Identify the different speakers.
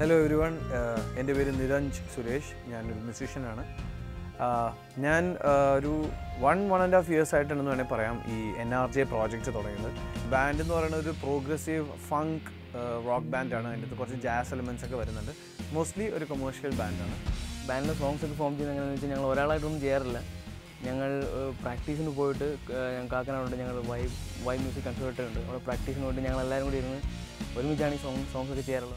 Speaker 1: Hello every one എന്റെ പേര് നിരഞ്ജ് സുരേഷ്. ഞാനൊരു മ്യൂസീഷ്യനാണ് ഞാൻ ഒരു one one and half years ആയിട്ടാണെന്ന് വേണമെങ്കിൽ പറയാം ഈ എൻ ആർ ജെ പ്രോജക്റ്റ് തുടങ്ങിയത്. ബാൻഡ് എന്ന് പറയുന്നത് ഒരു പ്രോഗ്രസീവ് ഫങ്ക് റോക്ക് ബാൻഡാണ് അതിന്റെ അകത്ത് കുറച്ച് ജാസ് എലമെന്റ്സ് ഒക്കെ വരുന്നുണ്ട്. മോസ്റ്റ്ലി ഒരു കൊമേഴ്ഷ്യൽ ബാൻഡാണ്
Speaker 2: ബാൻഡിലെ സോങ്സ് ഒക്കെ ഫോം ചെയ്യുന്നത് എങ്ങനെയാണെന്ന് വെച്ചാൽ ഞങ്ങൾ ഒരാളായിട്ടൊന്നും ചെയ്യാറില്ല. ഞങ്ങൾ പ്രാക്ടീസിന് പോയിട്ട് ഏഹ്, ഞങ്ങൾ കാക്കനാടുണ്ട് ഞങ്ങൾ വൈ വൈ മ്യൂസിക് കൺസേർട്ട് ഉണ്ട്. അവിടെ പ്രാക്ടീസിന് പോയിട്ട് ഞങ്ങൾ എല്ലാവരും കൂടി ഇരുന്ന് ഒരുമിച്ചാണ് ഈ സോങ് സോങ്സ് ഒക്കെ ചെയ്യാറുള്ളത്.